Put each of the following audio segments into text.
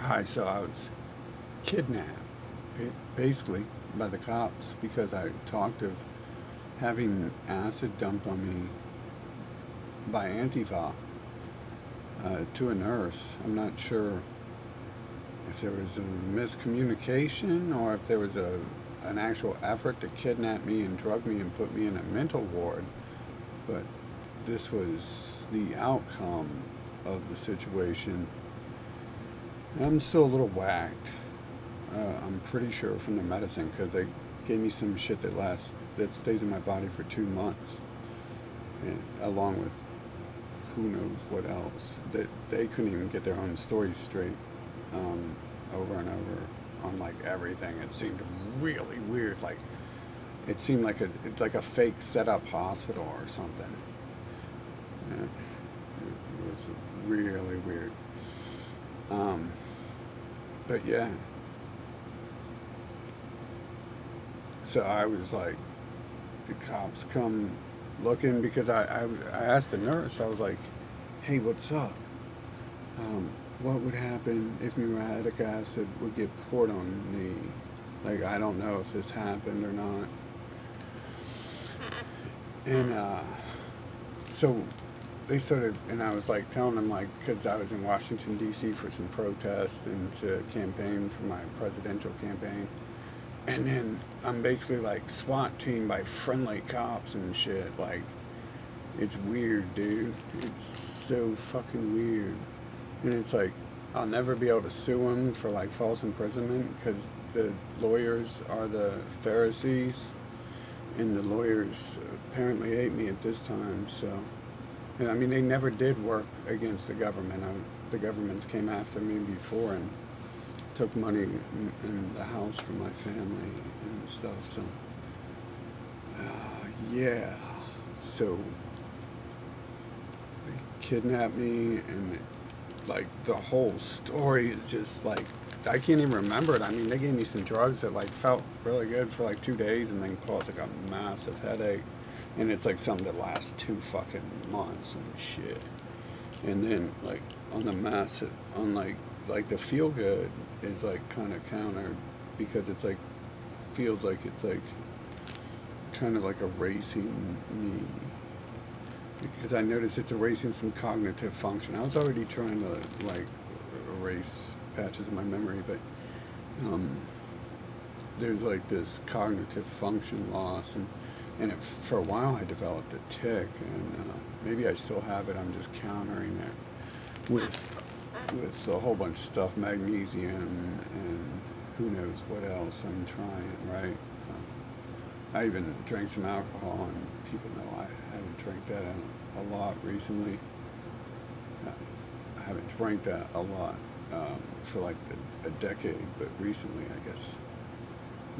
Hi, so I was kidnapped, basically, by the cops because I talked of having acid dumped on me by Antifa uh, to a nurse. I'm not sure if there was a miscommunication or if there was a an actual effort to kidnap me and drug me and put me in a mental ward, but this was the outcome of the situation. I'm still a little whacked. Uh, I'm pretty sure from the medicine because they gave me some shit that lasts that stays in my body for two months, and along with who knows what else. That they couldn't even get their own stories straight um, over and over on like everything. It seemed really weird. Like it seemed like a it's like a fake setup hospital or something. And it was really weird. Um, but yeah. So I was like, the cops come looking because I, I, I asked the nurse, I was like, hey, what's up? Um, what would happen if muriatic acid would get poured on me? Like, I don't know if this happened or not. And uh, so they started, and I was like telling them, like, because I was in Washington, D.C. for some protests and to campaign for my presidential campaign. And then I'm basically like SWAT team by friendly cops and shit. Like, it's weird, dude. It's so fucking weird. And it's like, I'll never be able to sue them for like false imprisonment because the lawyers are the Pharisees. And the lawyers apparently hate me at this time, so. I mean, they never did work against the government. I, the governments came after me before and took money in, the house from my family and stuff, so. Uh, yeah. So. They kidnapped me and like the whole story is just like I can't even remember it. I mean, they gave me some drugs that like felt really good for like two days, and then caused like a massive headache, and it's like something that lasts two fucking months and shit. And then like on the massive, on like like the feel good is like kind of countered because it's like feels like it's like kind of like erasing me because I notice it's erasing some cognitive function. I was already trying to like erase patches of my memory, but um, there's like this cognitive function loss, and and it, for a while I developed a tic, and uh, maybe I still have it. I'm just countering it with with a whole bunch of stuff, magnesium, and who knows what else I'm trying. Right? Um, I even drank some alcohol, and people know I haven't drank that a, a lot recently. Uh, I haven't drank that a lot um, for like a, a, decade, but recently, I guess,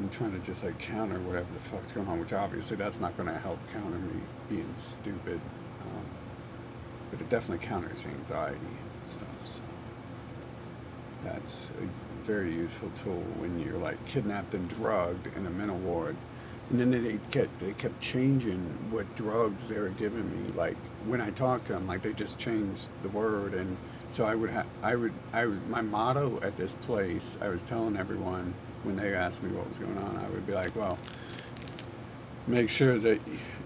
I'm trying to just like counter whatever the fuck's going on, which obviously that's not going to help counter me being stupid. Um, but it definitely counters anxiety and stuff. So that's a very useful tool when you're like kidnapped and drugged in a mental ward and then they kept they kept changing what drugs they were giving me. Like when I talked to them, like they just changed the word, and so I would have I would I would my motto at this place. I was telling everyone when they asked me what was going on, I would be like, well, make sure that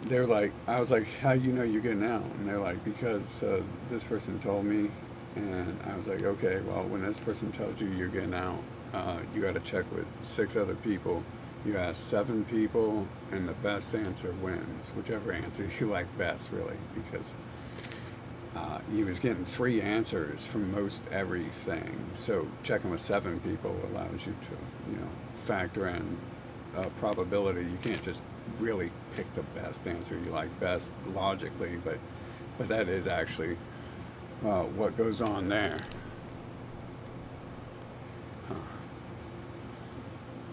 they're like I was like, how you know you're getting out? And they're like, because uh, this person told me, and I was like, okay, well when this person tells you you're getting out, uh, you got to check with six other people you ask seven people, and the best answer wins, whichever answer you like best, really, because uh, he was getting three answers from most everything. So checking with seven people allows you to, you know, factor in probability. You can't just really pick the best answer you like best logically, but but that is actually uh, what goes on there. Huh.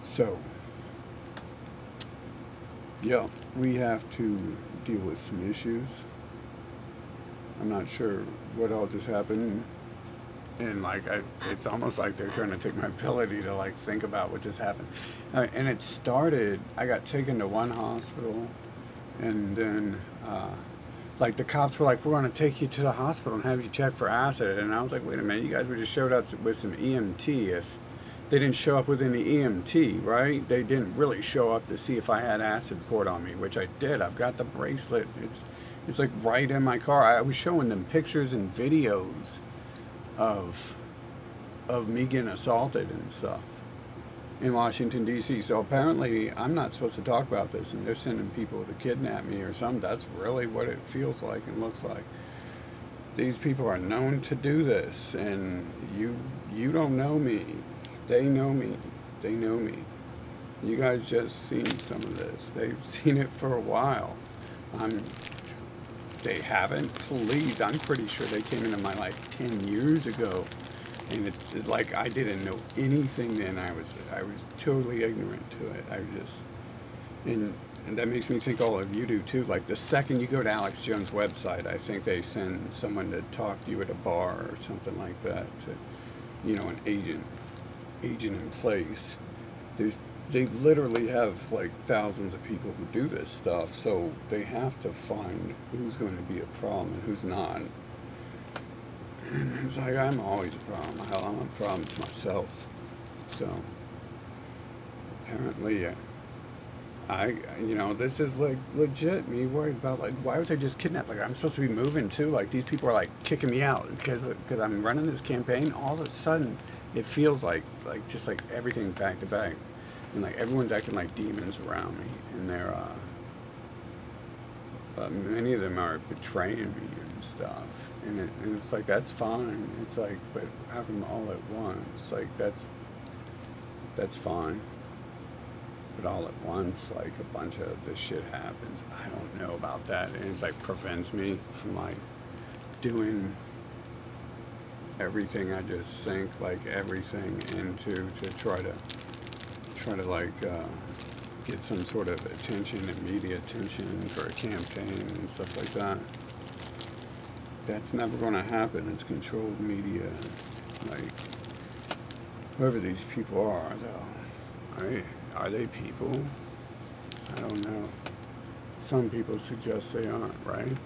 So yeah, we have to deal with some issues. I'm not sure what all just happened. And like, I, it's almost like they're trying to take my ability to like think about what just happened. Uh, and it started, I got taken to one hospital and then uh, like the cops were like, "We're going to take you to the hospital and have you checked for acid," and I was like, "Wait a minute, you guys were just showed up with some EMT. If they didn't show up with any EMT, right? They didn't really show up to see if I had acid poured on me, which I did. I've got the bracelet. It's it's like right in my car. I was showing them pictures and videos of of me getting assaulted and stuff in Washington D.C. So apparently, I'm not supposed to talk about this, and they're sending people to kidnap me or something. That's really what it feels like and looks like. These people are known to do this, and you you don't know me. They know me. They know me. You guys just seen some of this. They've seen it for a while. I'm. They haven't. Please, I'm pretty sure they came into my life ten years ago and it's like I didn't know anything then. I was I was totally ignorant to it. I just and and that makes me think all of you do too. Like the second you go to Alex Jones' website, I think they send someone to talk to you at a bar or something like that. To, you know, an agent agent in place. There's, they literally have like thousands of people who do this stuff, so they have to find who's going to be a problem and who's not. And it's like, I'm always a problem. Hell, I'm a problem to myself. So, apparently, uh, I, you know, this is like legit me worried about like, why was I just kidnapped? Like, I'm supposed to be moving too. Like, these people are like kicking me out because because I'm running this campaign. All of a sudden, it feels like like just like everything back to back, and like everyone's acting like demons around me, and they're uh, uh many of them are betraying me and stuff and, it, and it's like that's fine. It's like, but have them all at once, like that's that's fine. But all at once, like a bunch of this shit happens. I don't know about that, and it's like prevents me from like doing everything I just sink like everything into to try to try to like uh, get some sort of attention and media attention for a campaign and stuff like that that's never going to happen. It's controlled media. Like, whoever these people are, though, right? Are they people? I don't know. Some people suggest they aren't, right?